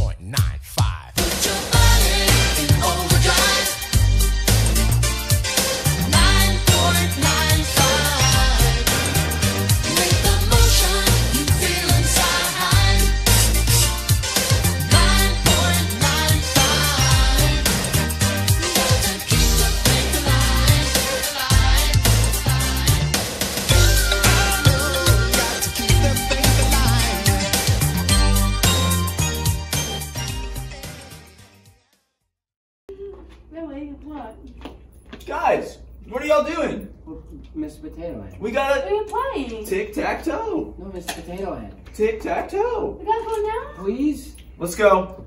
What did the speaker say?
101.95. what? Guys, what are y'all doing? Mr. Potato Head. We gotta. What are playing? Tic tac toe. No, Mr. Potato Head. Tic tac toe. We gotta go now? Please? Let's go.